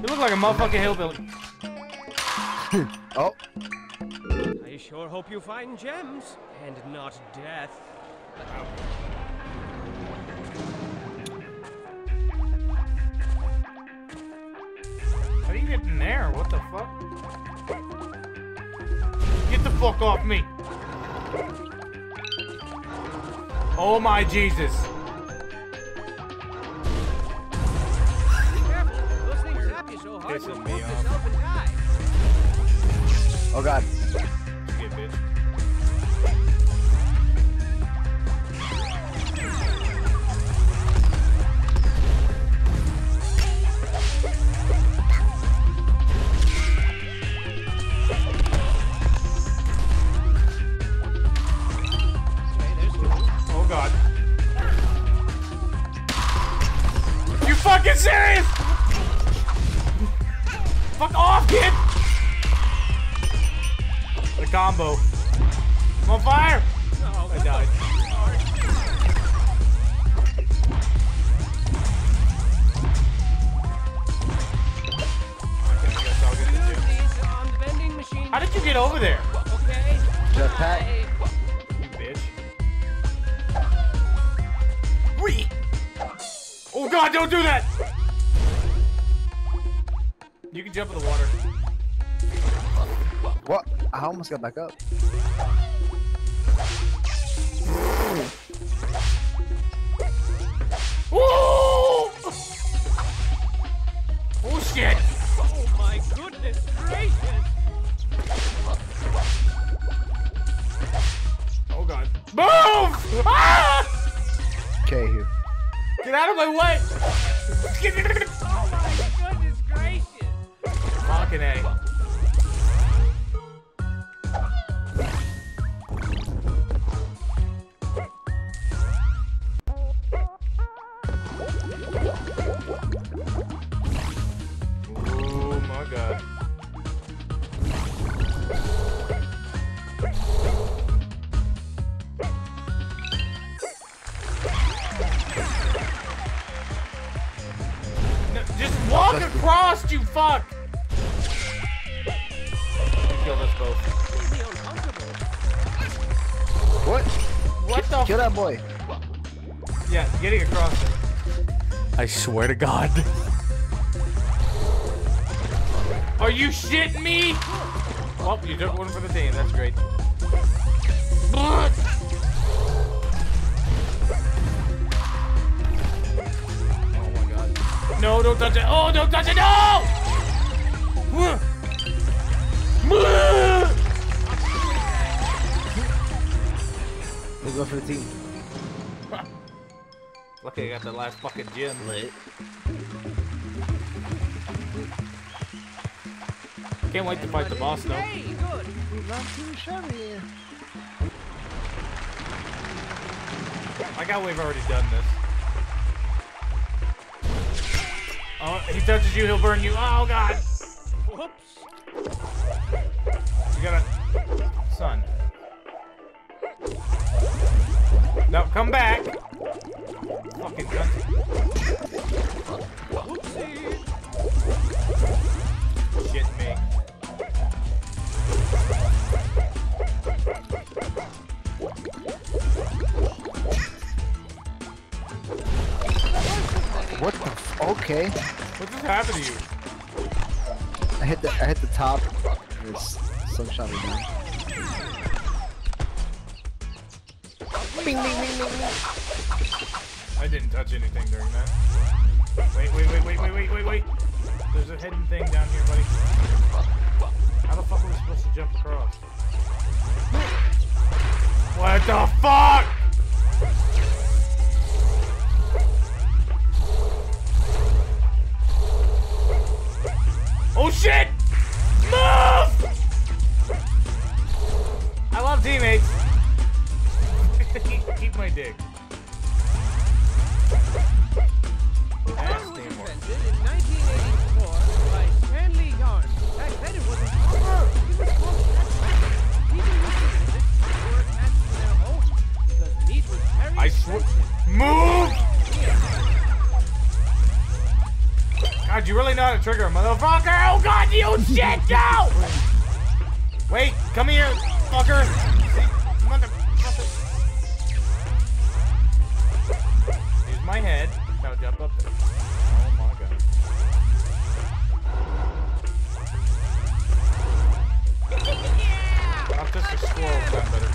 You look like a motherfucking hillbilly. Oh, I sure hope you find gems and not death. How do you get in there? What the fuck? Get the fuck off me! Oh my Jesus! Pissing me off. yourself and die. oh god. Get bitch. Okay, there's two. Oh god. You fucking serious? Fuck off, kid! The combo. I'm on fire! Oh, I died. I guess I'll get the- the Use gym. these on the vending machine. How did you get over there? Okay. Jetpack. Bitch. Wee! Oh god, don't do that! You can jump in the water. What? I almost got back up. Woo! Oh shit! Oh my goodness gracious! Oh god. Move! Ah! Okay, Hugh. Get out of my way! Fucking A. Oh my god. Just walk across, you fuck! You killed us both. Maybe uncomfortable. What? What the Kill that boy. Yeah, getting across it. I swear to God. Are you shitting me? Well, you took one for the team. That's great. Oh my God. No, don't touch it. Oh, don't touch it. No! Let's go for the team. Lucky I got the last fucking gem. Lit. Can't wait to fight the boss though. Hey, good. Not too shabby. Like how we've already done this. Oh, he touches you, he'll burn you. Oh god! Whoops. You gotta. Son. No, come back! Fucking cunt. Whoopsie. Shit me. What the? F okay. What just happened to you? I hit the I hit the top. It's sun shot me Bing, bing, bing, bing, bing. I didn't touch anything during that. Wait, wait, wait, wait, wait, wait, wait, wait. There's a hidden thing down here, buddy. How the fuck are we supposed to jump across? What the fuck? Oh shit! Meat was very I swear. Move! God, you really know how to trigger a motherfucker. Oh god, you shit, no! Wait, come here, fucker. My head. Now jump up there. Oh my god. I'll just a squirrel sound better.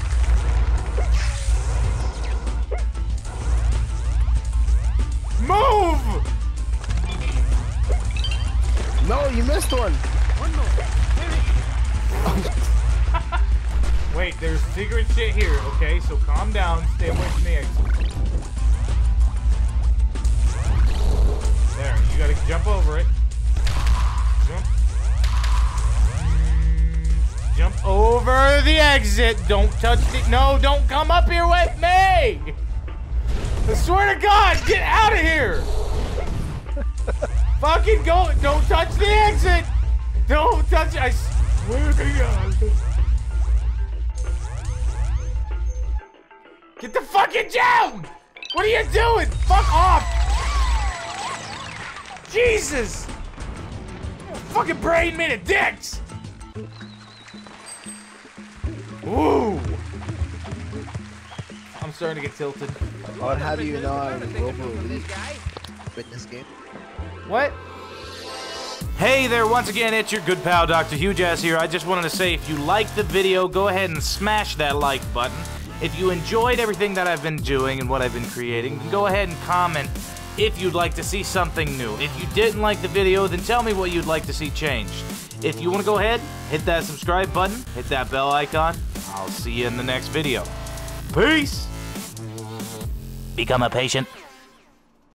Move! No, you missed one. One more. There it is. Wait, there's secret shit here, okay? So calm down, stay away from the exit. There, you gotta jump over it. Jump. Jump over the exit. Don't touch the. No, don't come up here with me! I swear to God, get out of here! Fucking go! Don't touch the exit! Don't touch it! I swear to God. Get the fucking down! What are you doing? Fuck off! Jesus! Your fucking brain made of dicks! Ooh! I'm starting to get tilted. I would have you know I'm trying to take a Robo note Elite this guy. fitness game. What? Hey there, once again, it's your good pal Dr. Hue Jass here. I just wanted to say if you liked the video, go ahead and smash that like button. If you enjoyed everything that I've been doing and what I've been creating, then go ahead and comment if you'd like to see something new. If you didn't like the video, then tell me what you'd like to see changed. If you want to go ahead, hit that subscribe button, hit that bell icon. I'll see you in the next video. Peace! Become a patient.